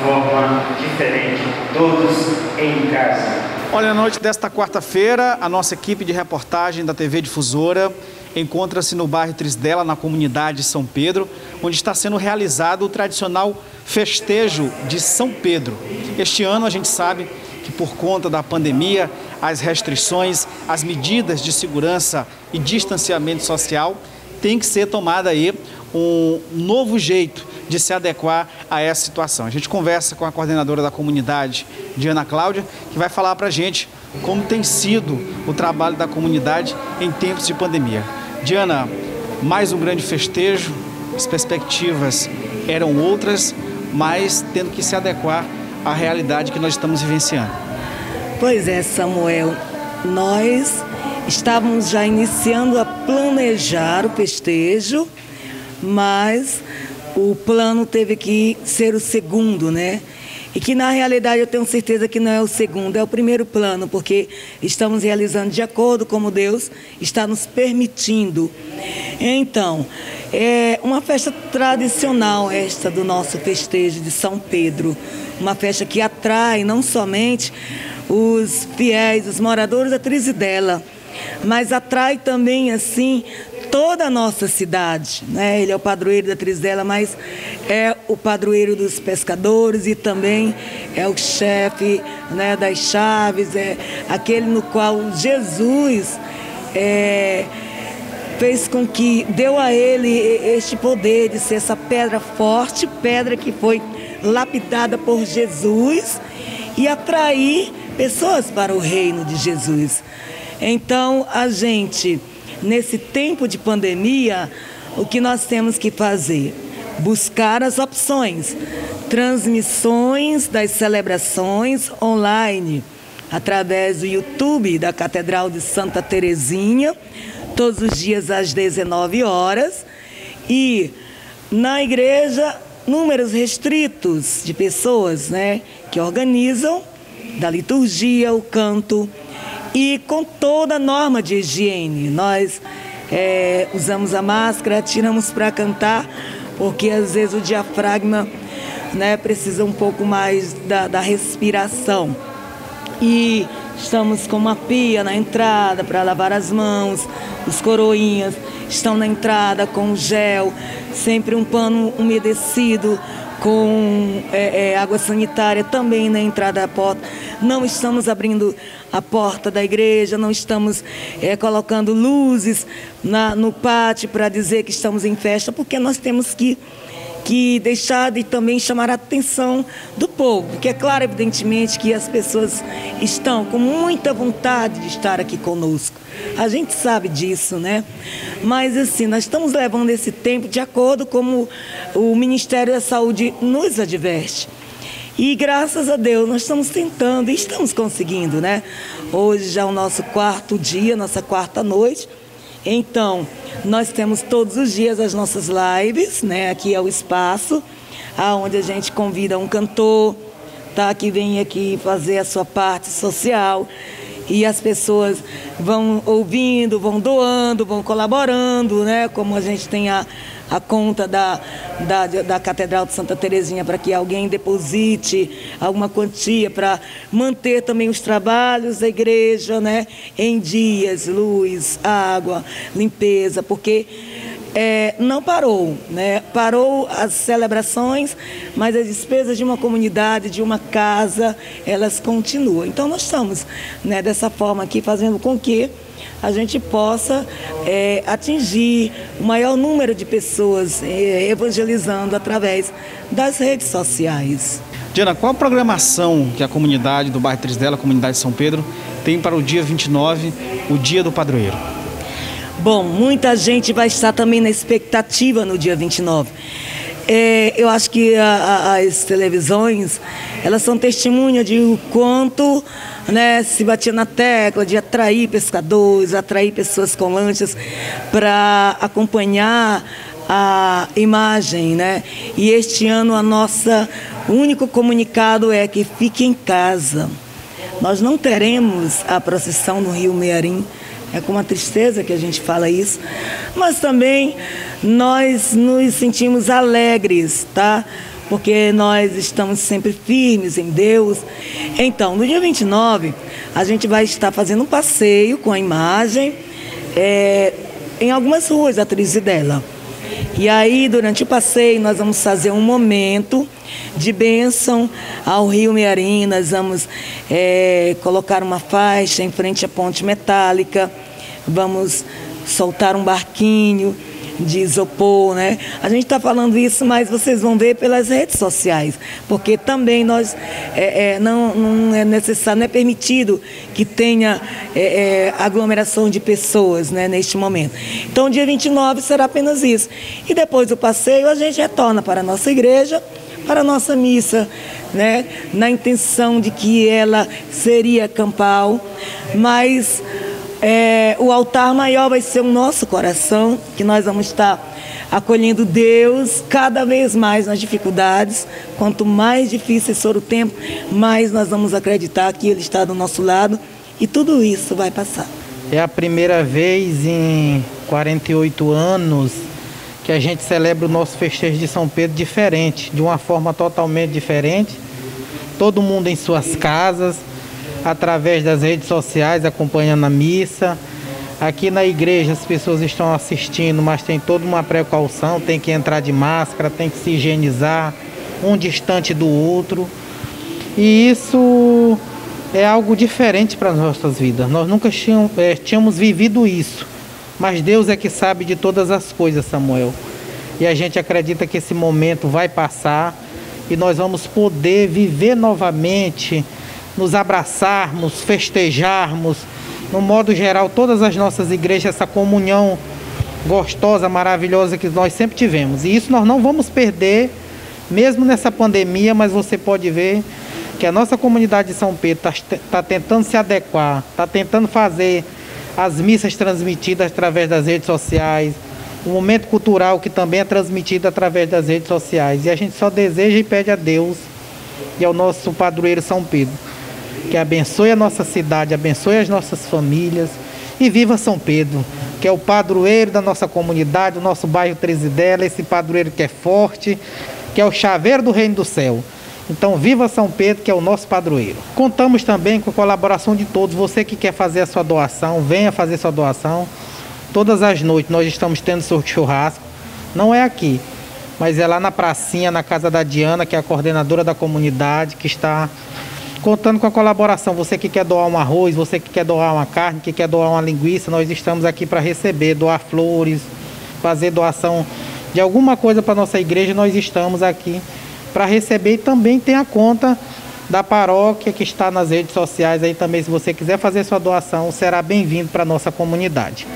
forma diferente, todos em casa. Olha, na noite desta quarta-feira, a nossa equipe de reportagem da TV Difusora encontra-se no bairro Trisdela, na comunidade São Pedro, onde está sendo realizado o tradicional festejo de São Pedro. Este ano a gente sabe que por conta da pandemia, as restrições, as medidas de segurança e distanciamento social, tem que ser tomada aí um novo jeito de se adequar a essa situação. A gente conversa com a coordenadora da comunidade, Diana Cláudia, que vai falar para a gente como tem sido o trabalho da comunidade em tempos de pandemia. Diana, mais um grande festejo, as perspectivas eram outras, mas tendo que se adequar à realidade que nós estamos vivenciando. Pois é, Samuel, nós estávamos já iniciando a planejar o festejo, mas o plano teve que ser o segundo, né? E que na realidade eu tenho certeza que não é o segundo, é o primeiro plano, porque estamos realizando de acordo com como Deus está nos permitindo. Então, é uma festa tradicional esta do nosso festejo de São Pedro, uma festa que atrai não somente os fiéis, os moradores da Trizidela, mas atrai também assim toda a nossa cidade. Né? Ele é o padroeiro da Trizela, mas é o padroeiro dos pescadores e também é o chefe né, das chaves, é aquele no qual Jesus é, fez com que deu a ele este poder de ser essa pedra forte, pedra que foi lapidada por Jesus e atrair pessoas para o reino de Jesus. Então a gente nesse tempo de pandemia, o que nós temos que fazer? Buscar as opções, transmissões das celebrações online, através do YouTube da Catedral de Santa Terezinha, todos os dias às 19 horas, e na igreja, números restritos de pessoas né, que organizam da liturgia, o canto e com toda a norma de higiene. Nós é, usamos a máscara, tiramos para cantar, porque às vezes o diafragma né, precisa um pouco mais da, da respiração. E estamos com uma pia na entrada para lavar as mãos, os coroinhas estão na entrada com gel, sempre um pano umedecido com é, é, água sanitária também na entrada da porta. Não estamos abrindo a porta da igreja, não estamos é, colocando luzes na, no pátio para dizer que estamos em festa, porque nós temos que que deixar de também chamar a atenção do povo, porque é claro, evidentemente, que as pessoas estão com muita vontade de estar aqui conosco. A gente sabe disso, né? Mas assim, nós estamos levando esse tempo de acordo com o Ministério da Saúde nos adverte. E graças a Deus nós estamos tentando e estamos conseguindo, né? Hoje já é o nosso quarto dia, nossa quarta noite. Então, nós temos todos os dias as nossas lives, né? Aqui é o espaço, aonde a gente convida um cantor, tá? Que vem aqui fazer a sua parte social. E as pessoas vão ouvindo, vão doando, vão colaborando, né? Como a gente tem a, a conta da, da, da Catedral de Santa Terezinha para que alguém deposite alguma quantia para manter também os trabalhos da igreja, né? Em dias, luz, água, limpeza, porque é, não parou, né? Parou as celebrações, mas as despesas de uma comunidade, de uma casa, elas continuam. Então nós estamos, né, dessa forma aqui, fazendo com que a gente possa é, atingir o maior número de pessoas é, evangelizando através das redes sociais. Diana, qual a programação que a comunidade do bairro Trisdela, a comunidade de São Pedro, tem para o dia 29, o dia do padroeiro? Bom, muita gente vai estar também na expectativa no dia 29. É, eu acho que a, a, as televisões, elas são testemunha de o quanto né, se batia na tecla de atrair pescadores, atrair pessoas com lanchas para acompanhar a imagem, né? E este ano a nossa único comunicado é que fique em casa. Nós não teremos a procissão no Rio Mearim. É com uma tristeza que a gente fala isso, mas também nós nos sentimos alegres, tá? Porque nós estamos sempre firmes em Deus. Então, no dia 29, a gente vai estar fazendo um passeio com a imagem é, em algumas ruas da dela. E aí, durante o passeio, nós vamos fazer um momento de bênção ao Rio Mearim. Nós vamos é, colocar uma faixa em frente à ponte metálica, vamos soltar um barquinho de isopor, né? A gente está falando isso, mas vocês vão ver pelas redes sociais, porque também nós é, é, não, não é necessário, não é permitido que tenha é, é aglomeração de pessoas, né, neste momento. Então, dia 29 será apenas isso. E depois do passeio, a gente retorna para a nossa igreja, para a nossa missa, né, na intenção de que ela seria campal, mas é, o altar maior vai ser o nosso coração, que nós vamos estar acolhendo Deus cada vez mais nas dificuldades. Quanto mais difícil for o tempo, mais nós vamos acreditar que Ele está do nosso lado e tudo isso vai passar. É a primeira vez em 48 anos que a gente celebra o nosso festejo de São Pedro diferente, de uma forma totalmente diferente. Todo mundo em suas casas, através das redes sociais, acompanhando a missa. Aqui na igreja as pessoas estão assistindo, mas tem toda uma precaução, tem que entrar de máscara, tem que se higienizar, um distante do outro. E isso é algo diferente para as nossas vidas. Nós nunca tínhamos, é, tínhamos vivido isso. Mas Deus é que sabe de todas as coisas, Samuel. E a gente acredita que esse momento vai passar e nós vamos poder viver novamente nos abraçarmos, festejarmos, no modo geral, todas as nossas igrejas, essa comunhão gostosa, maravilhosa que nós sempre tivemos. E isso nós não vamos perder, mesmo nessa pandemia, mas você pode ver que a nossa comunidade de São Pedro está tá tentando se adequar, está tentando fazer as missas transmitidas através das redes sociais, o momento cultural que também é transmitido através das redes sociais. E a gente só deseja e pede a Deus e ao nosso padroeiro São Pedro que abençoe a nossa cidade, abençoe as nossas famílias e viva São Pedro, que é o padroeiro da nossa comunidade, do nosso bairro Trezidela, esse padroeiro que é forte, que é o chaveiro do reino do céu. Então, viva São Pedro, que é o nosso padroeiro. Contamos também com a colaboração de todos. Você que quer fazer a sua doação, venha fazer sua doação. Todas as noites nós estamos tendo churrasco. Não é aqui, mas é lá na pracinha, na casa da Diana, que é a coordenadora da comunidade, que está contando com a colaboração. Você que quer doar um arroz, você que quer doar uma carne, que quer doar uma linguiça, nós estamos aqui para receber, doar flores, fazer doação de alguma coisa para nossa igreja, nós estamos aqui para receber e também tem a conta da paróquia que está nas redes sociais aí também, se você quiser fazer sua doação, será bem-vindo para nossa comunidade.